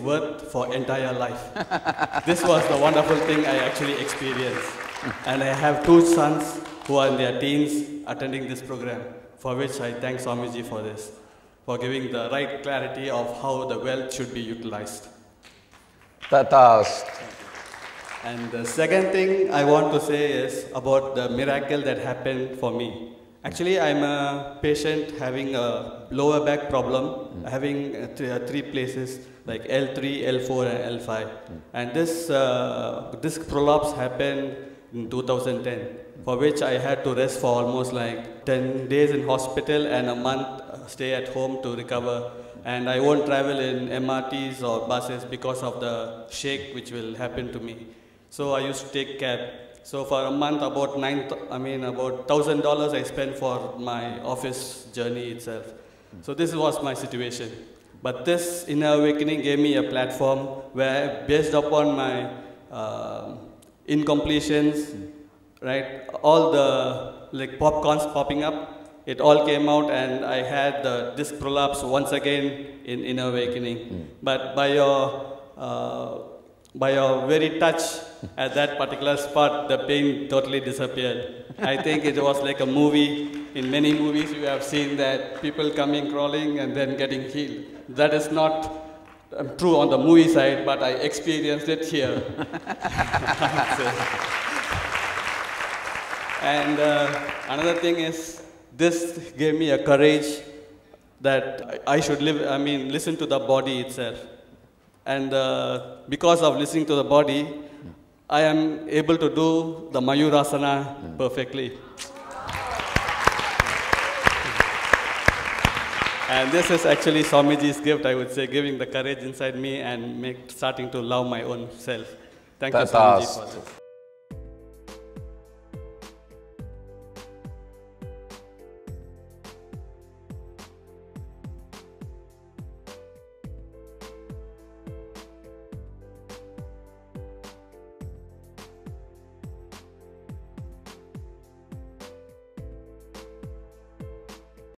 worth for entire life. this was the wonderful thing I actually experienced. And I have two sons who are in their teens attending this program, for which I thank Swamiji for this, for giving the right clarity of how the wealth should be utilized. Tatast. And the second thing I want to say is about the miracle that happened for me. Actually, I'm a patient having a lower back problem, having uh, th- uh, three places like L3, L4, and L5. And this uh, disc prolapse happened in 2010, for which I had to rest for almost like 10 days in hospital and a month uh, stay at home to recover. And I won't travel in MRTs or buses because of the shake which will happen to me. So I used to take cab. So for a month, about nine, I mean about thousand dollars I spent for my office journey itself. So this was my situation. But this inner awakening gave me a platform where, based upon my uh, incompletions, right, all the like popcorns popping up, it all came out, and I had the disc prolapse once again in inner awakening. But by your uh, by your very touch at that particular spot, the pain totally disappeared. I think it was like a movie. In many movies, you have seen that people coming crawling and then getting healed. That is not um, true on the movie side, but I experienced it here. and uh, another thing is, this gave me a courage that I I should live, I mean, listen to the body itself. And uh, because of listening to the body, I am able to do the Mayurasana perfectly. And this is actually Swamiji's gift, I would say, giving the courage inside me and make, starting to love my own self. Thank you, Swamiji, for this.